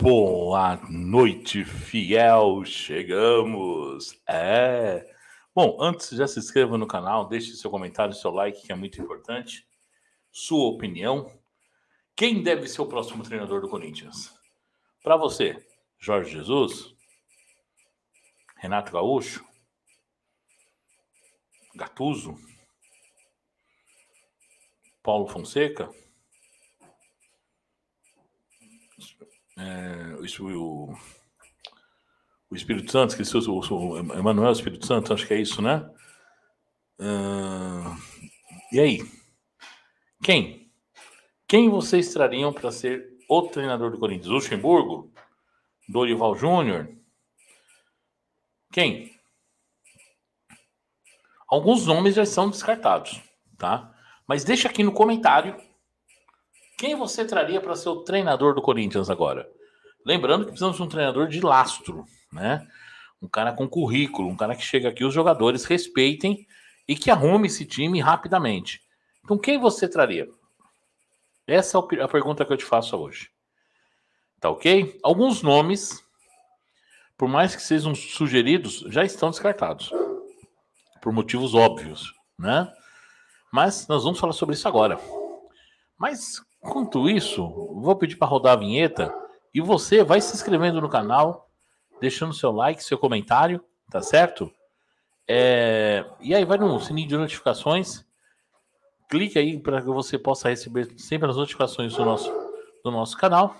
Boa noite, fiel. Chegamos. É. Bom, antes já se inscreva no canal, deixe seu comentário, seu like, que é muito importante. Sua opinião. Quem deve ser o próximo treinador do Corinthians? Para você, Jorge Jesus? Renato Gaúcho? Gatuso? Paulo Fonseca? É, o, o Espírito Santo, esqueci o, o, Emanuel Espírito Santo, acho que é isso, né? Uh, e aí? Quem? Quem vocês trariam para ser o treinador do Corinthians? Luxemburgo? Dorival Júnior? Quem? Alguns nomes já são descartados, tá? Mas deixa aqui no comentário quem você traria para ser o treinador do Corinthians agora? Lembrando que precisamos de um treinador de lastro, né? Um cara com currículo, um cara que chega aqui, os jogadores respeitem e que arrume esse time rapidamente. Então, quem você traria? Essa é a pergunta que eu te faço hoje. Tá ok? Alguns nomes, por mais que sejam sugeridos, já estão descartados. Por motivos óbvios, né? Mas nós vamos falar sobre isso agora. Mas Enquanto isso, vou pedir para rodar a vinheta e você vai se inscrevendo no canal, deixando seu like, seu comentário, tá certo? É... E aí vai no sininho de notificações, clique aí para que você possa receber sempre as notificações do nosso, do nosso canal.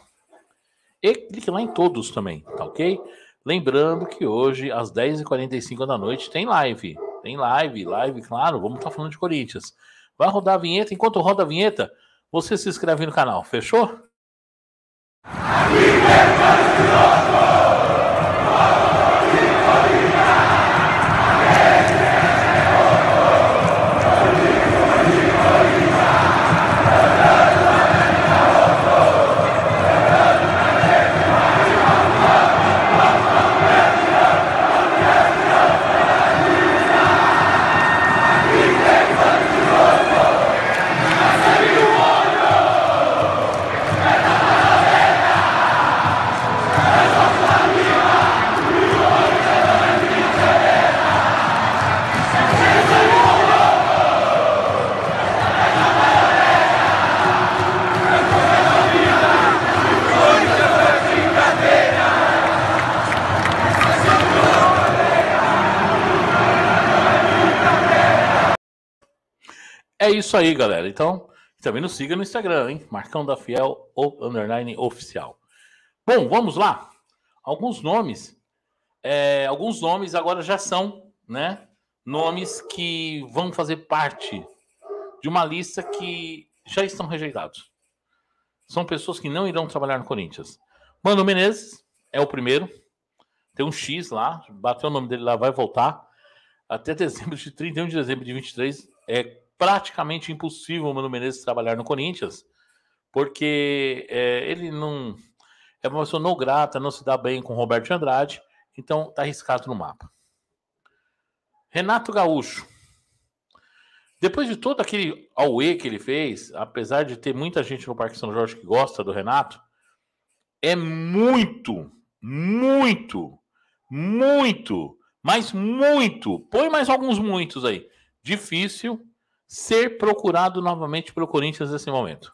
E clique lá em todos também, tá ok? Lembrando que hoje, às 10h45 da noite, tem live. Tem live, live, claro, vamos estar tá falando de Corinthians. Vai rodar a vinheta, enquanto roda a vinheta, você se inscreve no canal, fechou? É isso aí, galera. Então, também nos siga no Instagram, hein? Marcão da Fiel ou underline oficial. Bom, vamos lá. Alguns nomes, é, alguns nomes agora já são, né? Nomes que vão fazer parte de uma lista que já estão rejeitados. São pessoas que não irão trabalhar no Corinthians. Mano Menezes é o primeiro. Tem um X lá, bateu o nome dele lá, vai voltar. Até dezembro de 31 de dezembro de 23 é praticamente impossível o Mano Menezes trabalhar no Corinthians, porque é, ele não é uma pessoa não grata, não se dá bem com Roberto Andrade, então tá arriscado no mapa. Renato Gaúcho. Depois de todo aquele auê que ele fez, apesar de ter muita gente no Parque São Jorge que gosta do Renato, é muito, muito, muito, mas muito, põe mais alguns muitos aí, difícil ser procurado novamente pelo Corinthians nesse momento.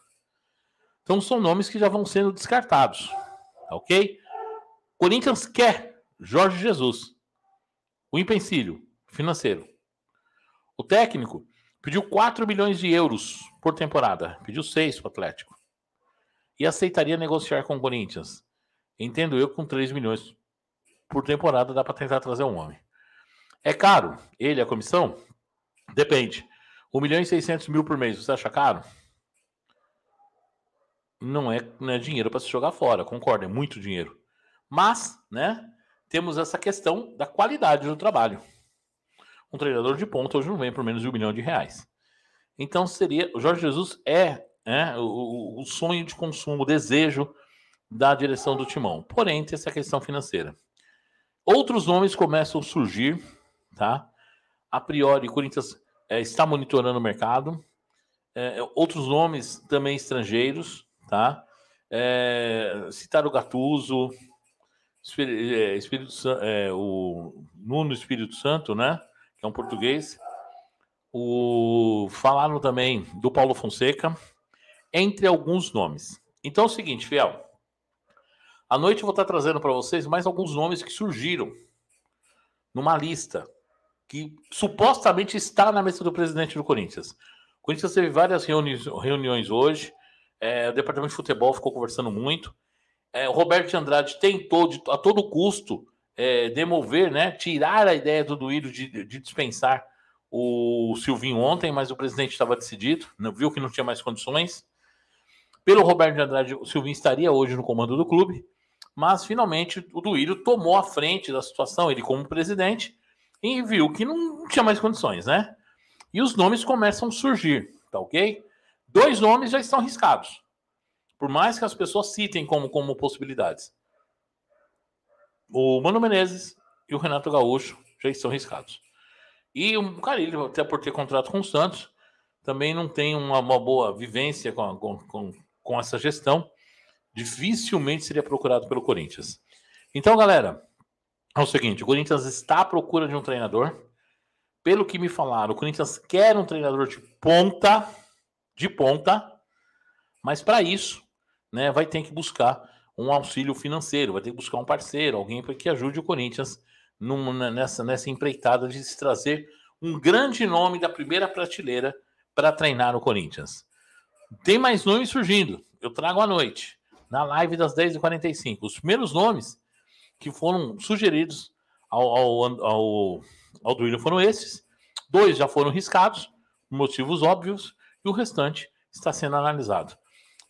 Então são nomes que já vão sendo descartados, ok? Corinthians quer Jorge Jesus, o empecilho financeiro. O técnico pediu 4 milhões de euros por temporada, pediu 6 para o Atlético. E aceitaria negociar com o Corinthians. Entendo eu com 3 milhões por temporada dá para tentar trazer um homem. É caro ele, a comissão? Depende. 1 milhão e 600 mil por mês, você acha caro? Não é, não é dinheiro para se jogar fora, concordo, é muito dinheiro. Mas, né, temos essa questão da qualidade do trabalho. Um treinador de ponta hoje não vem por menos de um milhão de reais. Então seria. O Jorge Jesus é, é o, o sonho de consumo, o desejo da direção do timão. Porém, tem essa questão financeira. Outros nomes começam a surgir, tá? A priori, Corinthians é, está monitorando o mercado. É, outros nomes também estrangeiros, tá? É, citar o Gatuso, é, Espírito, é, o Nuno Espírito Santo, né? Que é um português. O, falaram também do Paulo Fonseca, entre alguns nomes. Então é o seguinte, Fiel. À noite eu vou estar trazendo para vocês mais alguns nomes que surgiram numa lista que supostamente está na mesa do presidente do Corinthians. O Corinthians teve várias reuniões, reuniões hoje. É, o departamento de futebol ficou conversando muito. É, o Roberto de Andrade tentou de, a todo custo é, demover, né, tirar a ideia do Duílio de, de, dispensar o Silvinho ontem, mas o presidente estava decidido, viu que não tinha mais condições. Pelo Roberto de Andrade, o Silvinho estaria hoje no comando do clube, mas finalmente o Duílio tomou a frente da situação, ele como presidente, e viu que não tinha mais condições, né? E os nomes começam a surgir, tá ok? Dois nomes já estão arriscados, por mais que as pessoas citem como, como possibilidades. O Mano Menezes e o Renato Gaúcho já estão arriscados. E o Carilho, até por ter contrato com o Santos, também não tem uma, uma boa vivência com, com, com, com essa gestão. Dificilmente seria procurado pelo Corinthians. Então, galera, é o seguinte: o Corinthians está à procura de um treinador. Pelo que me falaram, o Corinthians quer um treinador de ponta, de ponta, mas para isso, né, vai ter que buscar um auxílio financeiro, vai ter que buscar um parceiro, alguém que ajude o Corinthians numa, nessa, nessa empreitada de se trazer um grande nome da primeira prateleira para treinar o Corinthians. Tem mais nomes surgindo, eu trago à noite, na live das 10h45. Os primeiros nomes que foram sugeridos ao, ao, ao, ao Duílio foram esses. Dois já foram riscados, motivos óbvios, e o restante está sendo analisado.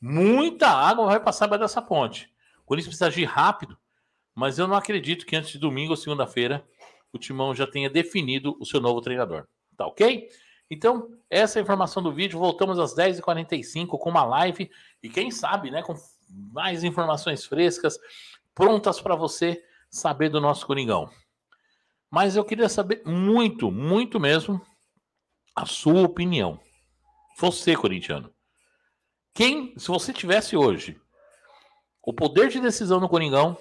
Muita água vai passar para dessa ponte. O Corinthians precisa agir rápido, mas eu não acredito que antes de domingo ou segunda-feira o Timão já tenha definido o seu novo treinador. Tá ok? Então, essa é a informação do vídeo. Voltamos às 10h45 com uma live e quem sabe, né, com mais informações frescas, prontas para você saber do nosso Coringão. Mas eu queria saber muito, muito mesmo, a sua opinião. Você, corintiano. Quem, se você tivesse hoje o poder de decisão no Coringão,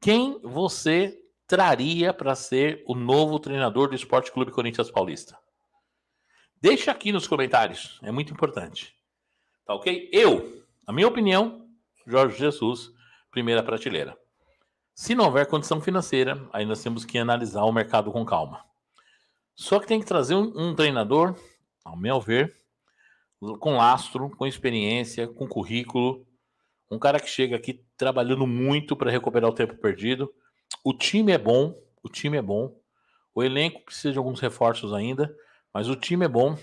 quem você traria para ser o novo treinador do Esporte Clube Corinthians Paulista? Deixa aqui nos comentários, é muito importante. Tá ok? Eu, a minha opinião, Jorge Jesus, primeira prateleira. Se não houver condição financeira, aí nós temos que analisar o mercado com calma. Só que tem que trazer um, um treinador, ao meu ver, com lastro, com experiência, com currículo, um cara que chega aqui trabalhando muito para recuperar o tempo perdido. O time é bom, o time é bom. O elenco precisa de alguns reforços ainda, mas o time é bom.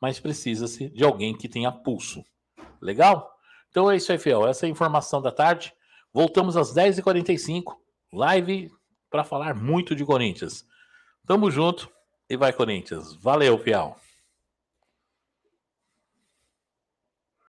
Mas precisa-se de alguém que tenha pulso. Legal? Então é isso aí, Fiel. Essa é a informação da tarde. Voltamos às 10h45, live para falar muito de Corinthians. Tamo junto e vai, Corinthians. Valeu, Fiel.